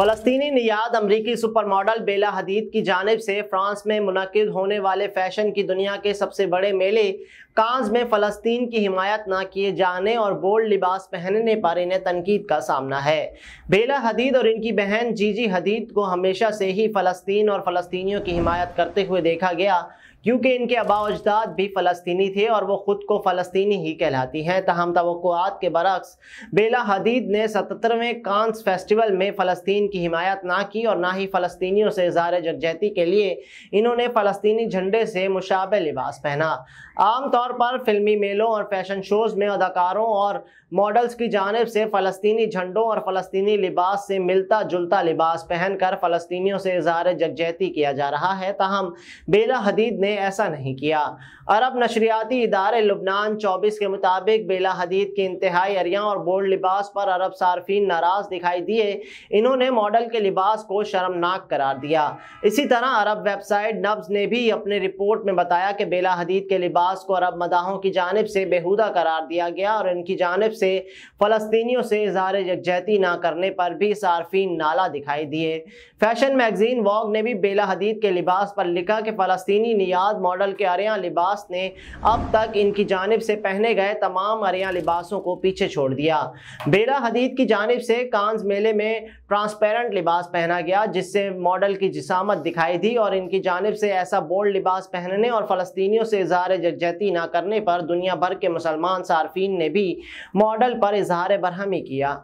فلسطینی نیاد امریکی super model بیلا حدید کی جانب سے فرانس میں منعقد ہونے والے فیشن کی دنیا کے سب سے بڑے میلے کانز میں فلسطین کی حمایت نہ کیے جانے اور بولڈ لباس پہننے پر انہیں تنقید کا سامنا ہے۔ بیلا حدید اور ان کی بہن جی جی حدید کو ہمیشہ سے ہی فلسطین اور فلسطینیوں کی حمایت کرتے ہوئے دیکھا گیا، کیونکہ ان کے ابا اجداد بھی فلسطینی تھے اور وہ خود کو فلسطینی ہی کہلاتی ہیں۔ تاہم توقعات کے برعکس، بیلا حدید نے ستترویں کانس فیسٹیول میں فلسطین کی حمایت نہ کی اور نہ ہی فلسطینیوں سے اظہار جگجہتی کے لیے انہوں نے فلسطینی جھنڈے سے مشابہ لباس پہنا۔ عام طور پر فلمی میلوں اور فیشن شوز میں اداکاروں اور ماڈلز کی جانب سے فلسطینی جھنڈوں اور فلسطینی لباس سے ملتا جلتا لباس پہن کر فلسطینیوں سے اظہار جگجہتی کیا جا رہا ہے، تاہم بیلا حدید نے ایسا نہیں کیا۔ عرب نشریاتی ادارے لبنان چوبیس کے مطابق بیلا حدید کے انتہائی اریاں اور بولڈ لباس پر عرب صارفین ناراض دکھائی دیے۔ انہوں نے ماڈل کے لباس کو شرمناک قرار دیا۔ اسی طرح عرب ویب سائٹ نبز نے بھی اپنے رپورٹ میں بتایا کہ بیلا حدید کے لباس کو عرب عرب مداحوں کی جانب سے بےہودہ قرار دیا گیا اور ان کی جانب سے فلسطینیوں سے اظہار یکجہتی نہ کرنے پر بھی صارفین نالا دکھائی دیے۔ فیشن میگزین واگ نے بھی بیلا حدید کے لباس پر لکھا کہ فلسطینی نیاد ماڈل کے اریاں لباس نے اب تک ان کی جانب سے پہنے گئے تمام اریاں لباسوں کو پیچھے چھوڑ دیا۔ بیلا حدید کی جانب سے کانز میلے میں ٹرانسپیرنٹ لباس پہنا گیا، جس سے ماڈل کی جسامت دکھائی دی اور ان کی جانب سے ایسا بولڈ لباس پہننے اور فلسطینیوں سے اظہار جگجہتی نہ نہ کرنے پر دنیا بھر کے مسلمان صارفین نے بھی ماڈل پر اظہار برہمی کیا۔